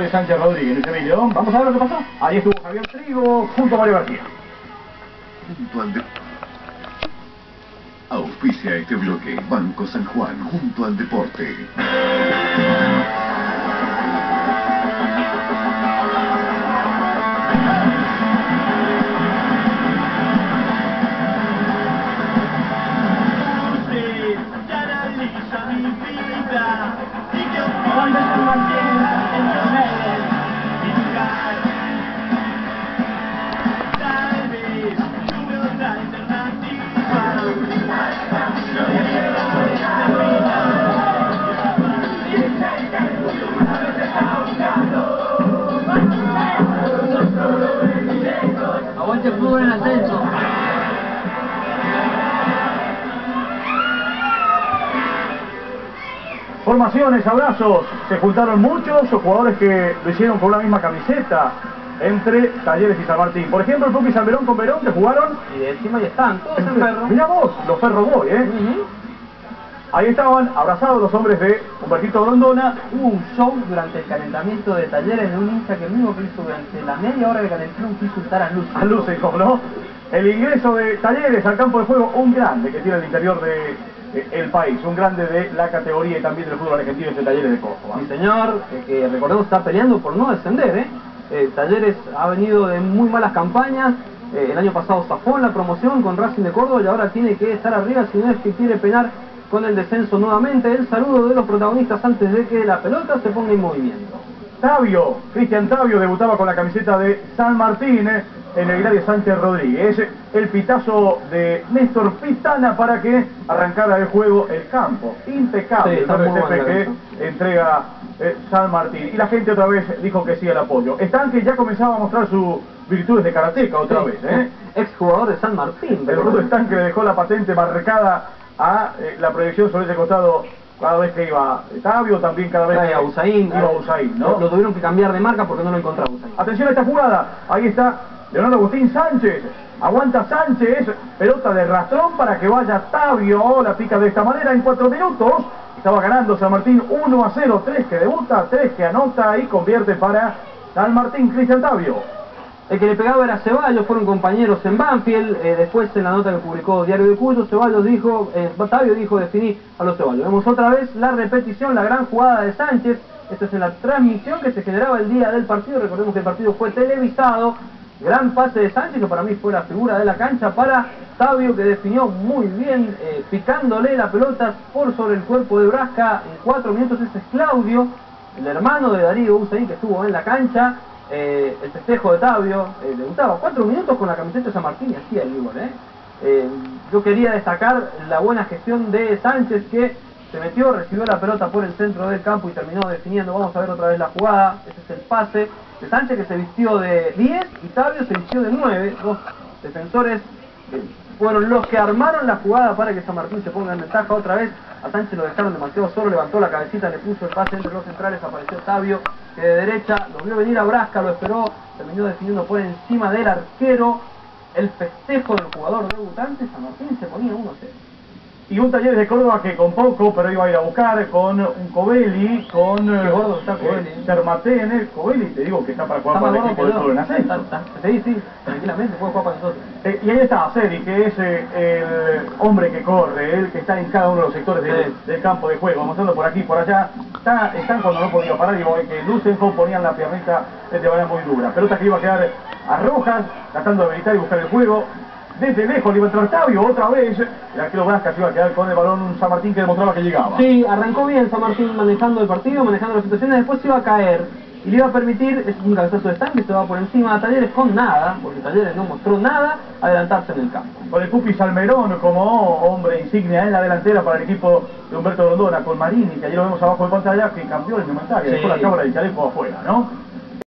de Sánchez Rodríguez, Luis Emilio. Vamos a ver lo que pasó. Ahí estuvo Javier Trigo junto a Mario García. Junto al de... Auspicia este bloque Banco San Juan junto al deporte. Formaciones, abrazos. Se juntaron muchos jugadores que lo hicieron con la misma camiseta entre Talleres y San Martín. Por ejemplo, el Pupi San Verón con Verón que jugaron. Y de encima ya están, todos en perro. Mirá vos, los Ferro Boy, ¿eh? Ahí estaban abrazados los hombres de Humbertito Grondona. Hubo un show durante el calentamiento de talleres de un hincha que el mismo que hizo durante la media hora de calentamiento quiso insultar a Luz. a ¿cómo no? El ingreso de Talleres al campo de juego, un grande que tiene el interior de, el país, un grande de la categoría y también del fútbol argentino, este Talleres de Córdoba. Mi señor, eh, que recordemos está peleando por no descender, ¿eh? Eh, Talleres ha venido de muy malas campañas. eh, el año pasado zafó en la promoción con Racing de Córdoba y ahora tiene que estar arriba si no es que quiere penar con el descenso nuevamente. El saludo de los protagonistas antes de que la pelota se ponga en movimiento. Tavio, Cristian Tavio debutaba con la camiseta de San Martín eh, en el Hilario Sánchez Rodríguez. El pitazo de Néstor Pistana para que arrancara el juego el campo. Impecable Sí, el que entrega eh, San Martín. Y la gente otra vez dijo que sí al apoyo. Están que ya comenzaba a mostrar sus virtudes de karateca otra Sí, vez. ¿eh? Ex jugador de San Martín. El rudo. Estanque le dejó la patente marcada a eh, la proyección sobre ese costado cada vez que iba Tavio, también cada vez que a Usain. iba Usain, ¿no? Lo, lo tuvieron que cambiar de marca porque no lo encontraba Usain. Atención a esta jugada, ahí está Leonardo Agustín Sánchez, aguanta Sánchez, pelota de rastrón para que vaya Tavio, la pica de esta manera en cuatro minutos, estaba ganando San Martín 1 a 0, 3 que debuta, 3 que anota y convierte para San Martín Cristian Tavio. El que le pegaba era Ceballos, fueron compañeros en Banfield. eh, después, en la nota que publicó Diario de Cuyo, Ceballos dijo, eh, Batavio dijo definir a los Ceballos. Vemos otra vez la repetición, la gran jugada de Sánchez. Esto es la transmisión que se generaba el día del partido. Recordemos que el partido fue televisado. Gran pase de Sánchez, que para mí fue la figura de la cancha, para Tavio, que definió muy bien, eh, picándole la pelota por sobre el cuerpo de Brasca en cuatro minutos. Ese es Claudio, el hermano de Darío Usain, que estuvo en la cancha. Eh, el festejo de Tavio, eh, debutaba cuatro minutos con la camiseta de San Martín y hacía el gol. ¿eh? Eh, yo quería destacar la buena gestión de Sánchez que se metió, recibió la pelota por el centro del campo y terminó definiendo. Vamos a ver otra vez la jugada. Ese es el pase Sánchez que se vistió de 10 y Tavio se vistió de 9. Dos defensores fueron los que armaron la jugada para que San Martín se ponga en ventaja otra vez. A Sánchez lo dejaron demasiado solo, levantó la cabecita, le puso el pase entre los centrales, apareció Tavio, que de derecha lo vio venir a Brasca, lo esperó, terminó definiendo por encima del arquero. El festejo del jugador debutante, San Martín se ponía 1-0. Y un taller de Córdoba que con poco, pero iba a ir a buscar con un Covelli, con Qué gordo está Covelli. eh, Cermatene, Covelli, te digo que está para jugar Está para el equipo del fútbol en ascenso. Sí, sí, tranquilamente puede jugar para nosotros. Eh, y ahí está Seri, que es eh, el hombre que corre, el que está en cada uno de los sectores del, Sí. del campo de juego, mostrando por aquí, por allá. Está, están cuando no podía parar y que Lucenco ponían la piernita de manera muy dura. Pelota que iba a quedar a Rojas, tratando de habilitar y buscar el juego. Desde lejos le iba a entrar Tavio otra vez. El arquero Brasca se iba a quedar con el balón San Martín que demostraba que llegaba. Sí, arrancó bien San Martín manejando el partido, manejando las situaciones, después se iba a caer y le iba a permitir, es un cabezazo de estanque, se va por encima a Talleres con nada, porque Talleres no mostró nada, adelantarse en el campo. Con el Pupi Salmerón como hombre insignia en la delantera para el equipo de Humberto Rondona, con Marini, que ayer lo vemos abajo de pantalla, que cambió el indumentaria, Sí. dejó la cámara del chaleco afuera, ¿no?